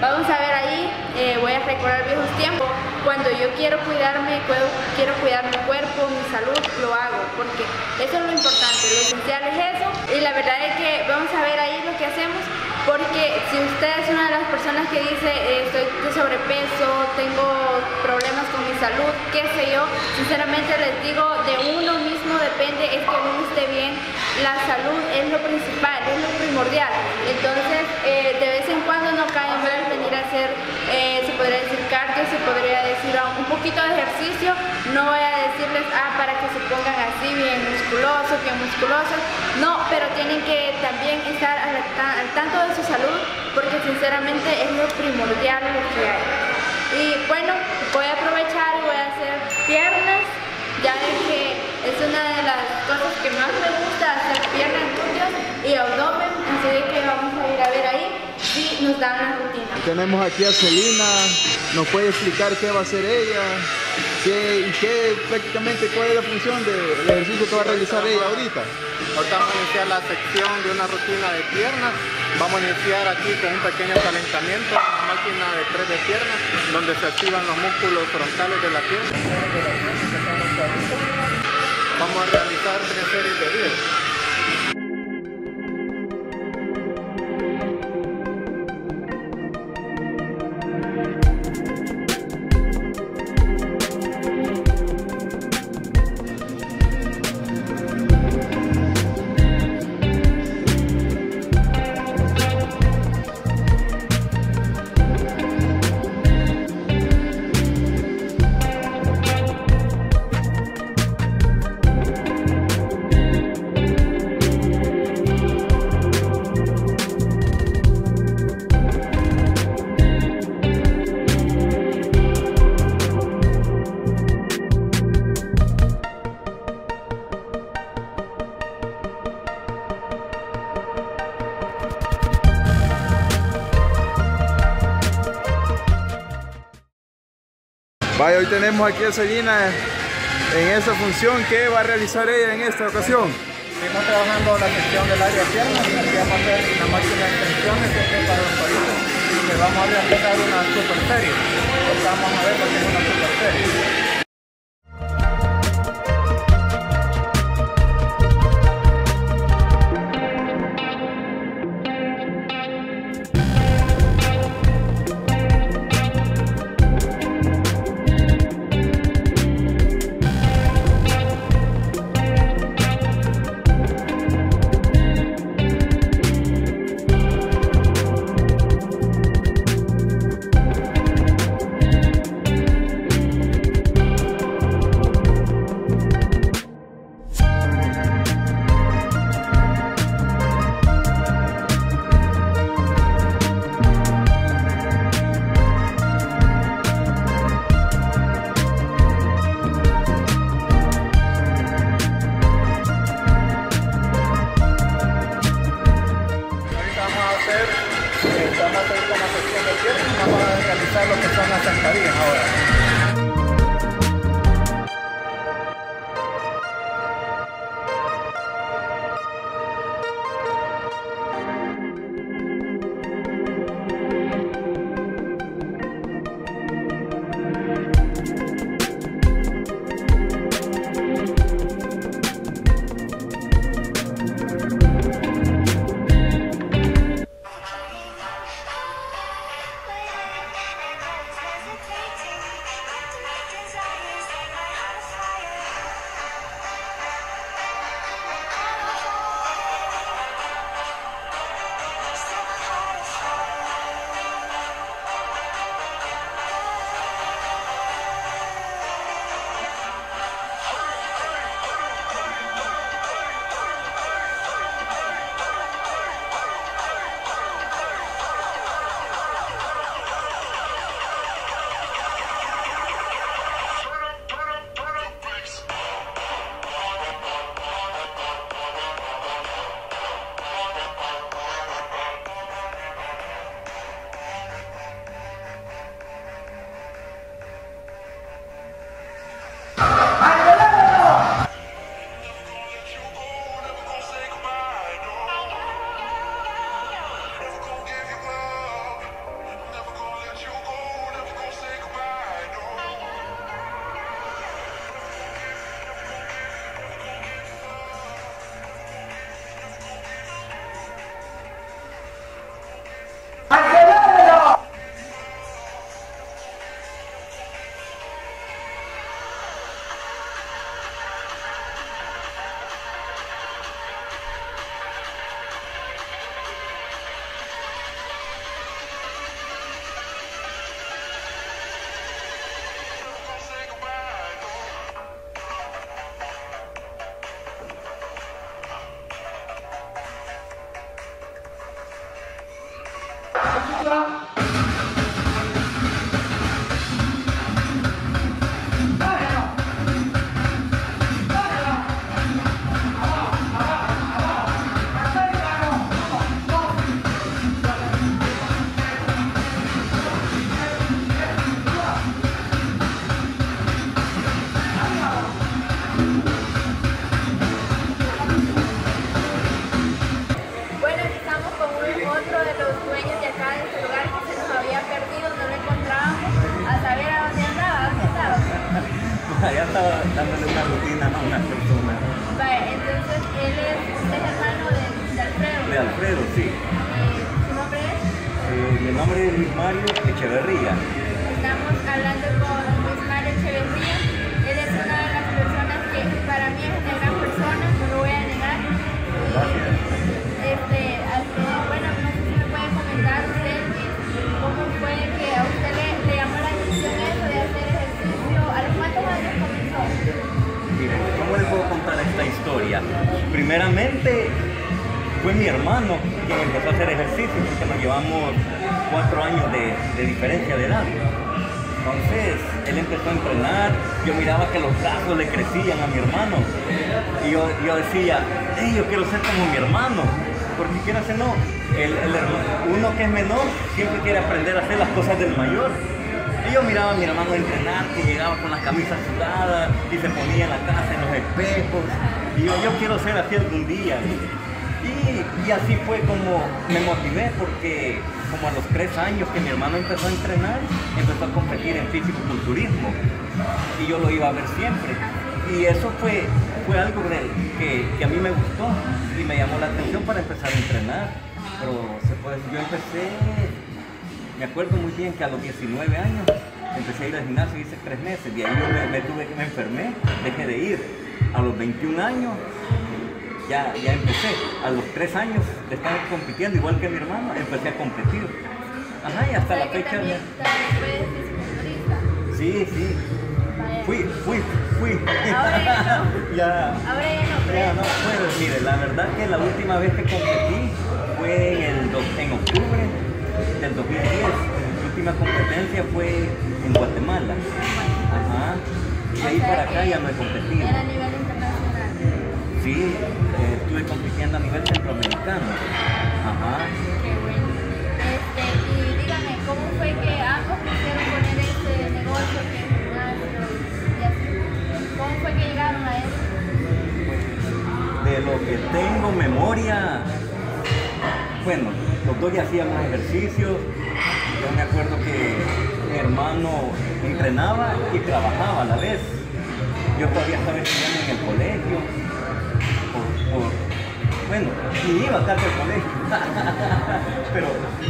vamos a ver ahí, eh, voy a recordar viejos tiempos. Cuando yo quiero cuidarme, quiero cuidar mi cuerpo, mi salud, lo hago, porque eso es lo importante, lo esencial es eso. Y la verdad es que vamos a ver ahí lo que hacemos porque si usted es una de las personas que dice eh, estoy de sobrepeso, tengo problemas con mi salud, qué sé yo, sinceramente les digo, de uno mismo depende, es que uno esté bien, la salud es lo principal, es lo primordial, entonces eh, de vez en cuando no cae mal venir a hacer, eh, se podría decir cardio, se podría decir un poquito de ejercicio, no voy a decirles, ah, para que se pongan así bien musculosos, bien musculosos, no, pero tienen que también estar al tanto de su salud porque sinceramente es lo primordial lo que hay. Y bueno, voy a aprovechar y voy a hacer piernas, ya que es una de las cosas que más me gusta hacer piernas, glúteos y abdomen, así que vamos a ir a ver ahí si nos dan la rutina. Tenemos aquí a Celina, nos puede explicar qué va a hacer ella, qué, qué prácticamente cuál es la función del ejercicio que va a realizar ella ahorita. Ahorita vamos a iniciar la sección de una rutina de piernas Vamos a iniciar aquí con un pequeño calentamiento, una máquina de tres de piernas, donde se activan los músculos frontales de la pierna. Vamos a realizar tres series de 10. Tenemos aquí a Selina en esta función. ¿Qué va a realizar ella en esta ocasión? Estamos trabajando la sección del área pierna, aquí vamos a hacer una máquina de extensiones que es para los países. Le vamos a realizar una super serie. Vamos a ver lo que una super serie. Llevamos cuatro años de, diferencia de edad. Entonces, él empezó a entrenar, yo miraba que los brazos le crecían a mi hermano. Y yo, decía, yo quiero ser como mi hermano. Porque quiero hacer no, el, uno que es menor siempre quiere aprender a hacer las cosas del mayor. Y yo miraba a mi hermano entrenar, que llegaba con las camisas sudadas y se ponía en la casa en los espejos. Y yo, yo quiero ser así algún día. Y, y así fue como me motivé porque como a los tres años que mi hermano empezó a entrenar, empezó a competir en físico-culturismo. Y yo lo iba a ver siempre. Y eso fue, fue algo que, a mí me gustó y me llamó la atención para empezar a entrenar. Pero se puede yo empecé me acuerdo muy bien que a los 19 años empecé a ir al gimnasio, hice tres meses, de ahí yo me, me tuve que me enfermé, dejé de ir. A los 21 años ya, ya empecé. A los 3 años de estar compitiendo, igual que mi hermano, empecé a competir. Ajá, y hasta O sea la fecha también. Sí, sí. Fui, fui, fui. Ahora ya no. ya. Ahora ya no, Ya pero no puedo, mire, la verdad que la última vez que competí fue en, el, en octubre del 2010. Mi última competencia fue en Guatemala. Ajá. Y ahí para acá ya no he competido. Sí, eh, estuve compitiendo a nivel centroamericano. Ajá. Qué bueno. Este, y dígame, ¿cómo fue que ambos quisieron poner este negocio que es gimnasio y así? ¿Cómo fue que llegaron a eso? De lo que tengo memoria, bueno, los dos ya hacíamos ejercicios. Yo me acuerdo que mi hermano entrenaba y trabajaba a la vez. Yo todavía estaba estudiando en el colegio. Por- bueno, ni iba casi al colegio. Pero,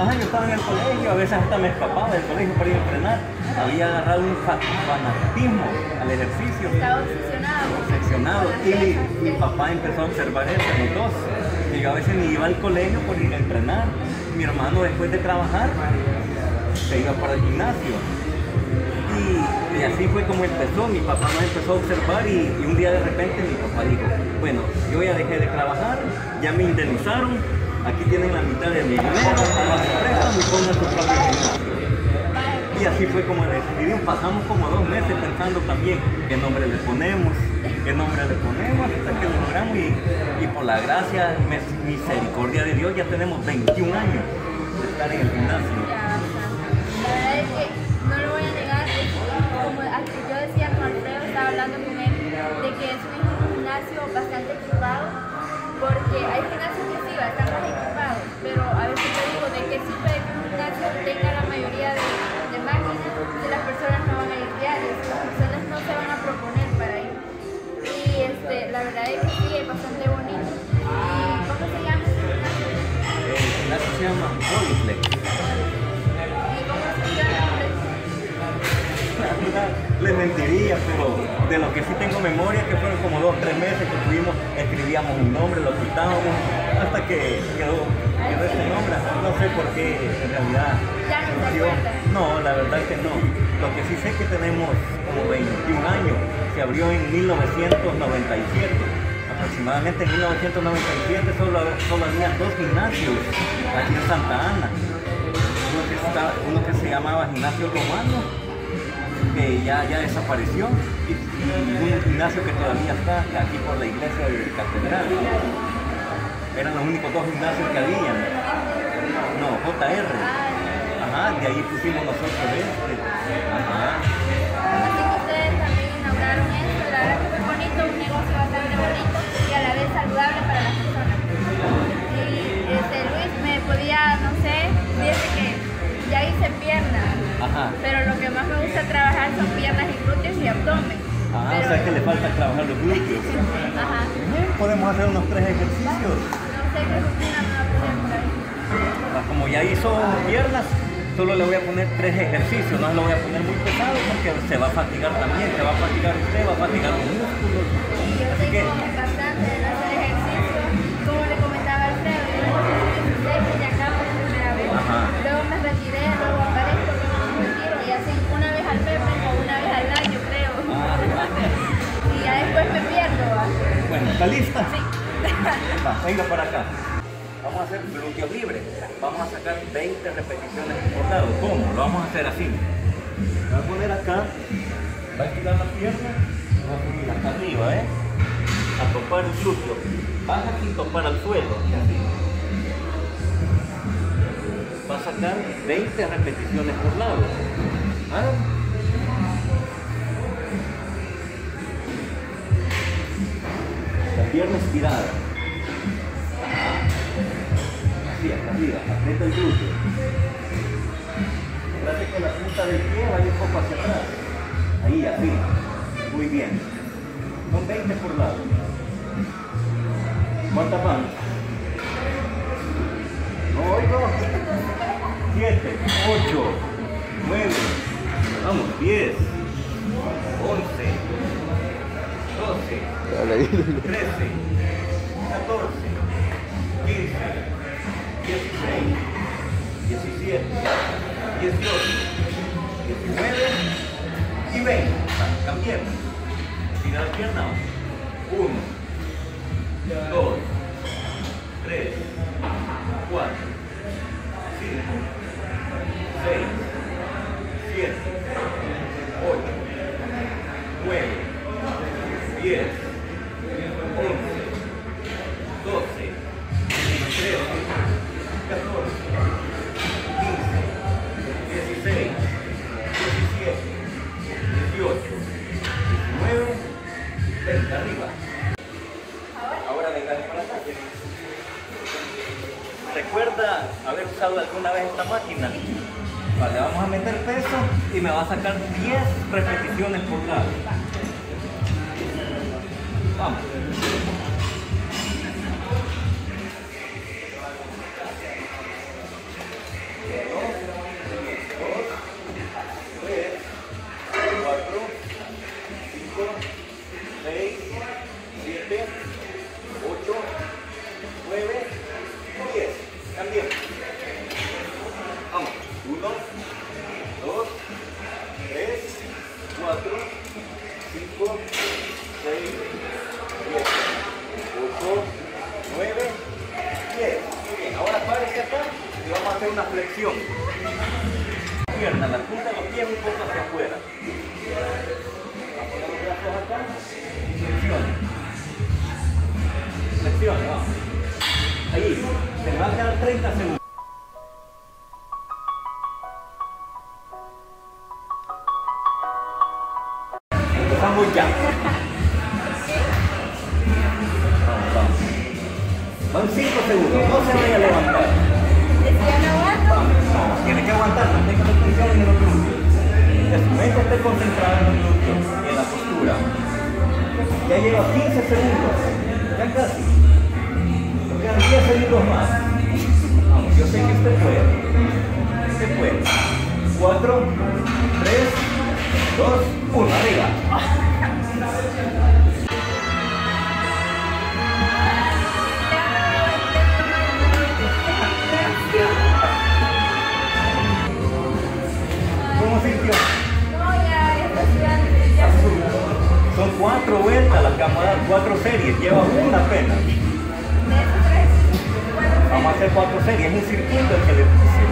ajá, yo estaba en el colegio, a veces hasta me escapaba del colegio para ir a entrenar. Había agarrado un fa- fanatismo al ejercicio Estaba obsesionado. obsesionado y mi, papá empezó a observar eso, los dos. Y yo a veces ni iba al colegio por ir a entrenar. Mi hermano después de trabajar se iba para el gimnasio. Y, así fue como empezó, mi papá nos empezó a observar y, un día de repente mi papá dijo, bueno, yo ya dejé de trabajar, ya me indemnizaron, aquí tienen la mitad de mi dinero, préstamo y pongan su propio gimnasio. Y así fue como decidimos, pasamos como dos meses pensando también qué nombre le ponemos, qué nombre le ponemos, hasta que lo logramos y, y por la gracia, misericordia de Dios ya tenemos 21 años de estar en el gimnasio. Bastante equipado, porque hay gimnasios que sí, están más equipados, pero a veces yo digo de que sirve que un gimnasio tenga la mayoría de, de máquinas si las personas no van a ir diarios, las personas no se van a proponer para ir. Y este, la verdad es que sí, es bastante bonito. ¿Y cómo se llama? El gimnasio se llama Bodyflex. La verdad, le mentiría, pero de lo que sí tengo memoria, que fueron como dos, tres meses que estuvimos, escribíamos un nombre, lo quitábamos, hasta que quedó, quedó ese nombre. No sé por qué en realidad no la verdad es que no. Lo que sí sé es que tenemos como 21 años. Se abrió en 1997. Aproximadamente en 1997 solo, solo había dos gimnasios aquí en Santa Ana. Uno que, está- uno que se llamaba Gimnasio Romano, que ya, ya desapareció, y, y un gimnasio que todavía está aquí por la iglesia de Catedral. Eran los únicos dos gimnasios que habían. No, JR. Ajá, de ahí pusimos nosotros este. Ajá. Así que ustedes también inauguraron esto, la verdad bonito, un negocio bastante bonito y a la vez saludable para las personas. Y este, Luis me podía, no sé, fíjese que ya hice piernas, Ajá. pero lo que más me gusta trabajar son piernas y glúteos y abdomen. Ah, o sea que le falta trabajar los glúteos. Ajá. Podemos hacer unos tres ejercicios. No sé qué rutina me va a poner por ahí. Ah, Como ya hizo piernas, solo le voy a poner tres ejercicios, no lo voy a poner muy pesado porque se va a fatigar también, se va a fatigar usted, va a fatigar los músculos. Y yo Así que, bastante de no hacer ejercicio. Como le comentaba Alfredo, yo empecé a hacer bueno, ¿está lista? Sí. Va, venga para acá. Vamos a hacer glúteos libres. Vamos a sacar 20 repeticiones por lado. ¿Cómo? Lo vamos a hacer así. Me voy a poner acá. Va a estirar la pierna. Va a subir hasta arriba, ¿eh? A topar el glúteo. Baja sin topar al suelo. y así. Va a sacar 20 repeticiones por lado. ¿Ah? Pierna estirada. Así, hasta arriba, aprieta el glúteo. Trate que la punta del pie vaya un poco hacia atrás. Ahí, así. Muy bien. Son 20 por lado. ¿Cuántas van? No oigo. 7, 8, 9, vamos, 10, 11, 12, Dale ahí. 13, 14, 15, 16, 17, 18, 19 y 20. Cambiemos. Tira la pierna. 1, 2, 3, 4, 5, Vamos. Hacer una flexión. Pierna, la punta de los pies un poco hacia afuera. Vamos a vamos. Ahí, se va a quedar 30 segundos. En glúteos y en la postura. Ya lleva 15 segundos, ya casi. Nos quedan 10 segundos más. Vamos, yo sé que usted puede. Usted puede. 4, 3, 2, 1, arriba. Cuatro vueltas las que vamos a dar, cuatro series, lleva una apenas. Cuatro, Vamos a hacer cuatro series, es un circuito el que le puse.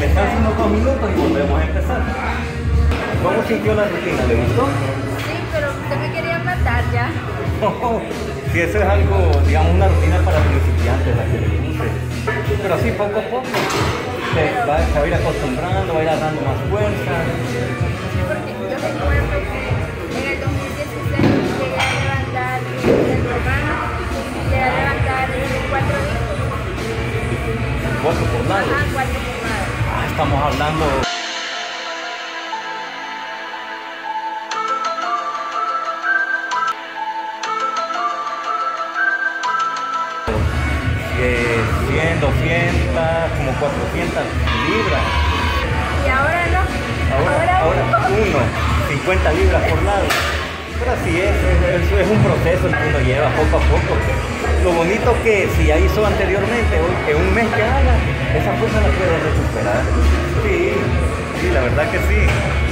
Descansa unos dos minutos y volvemos a empezar. ¿Cómo sintió la rutina? ¿Le gustó? Sí, pero usted me quería matar ya. Si eso es algo, digamos, una rutina para principiantes la que le puse. Pero así poco a poco se va, se va a ir acostumbrando, va a ir agarrando más fuerza. Sí, porque yo recuerdo cuatro días. ¿Cuatro por lado? Ajá, cuatro por lado. Ah, estamos hablando... Eh, 100, 200, como 400 libras. Y ahora no. Ahora, ahora, ahora uno, 50 libras por lado así es, es, es, un proceso que uno lleva poco a poco. Lo bonito que si ya hizo anteriormente, hoy que un mes que haga, esa fuerza la puede recuperar. Sí, sí, la verdad que sí.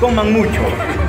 coman mucho.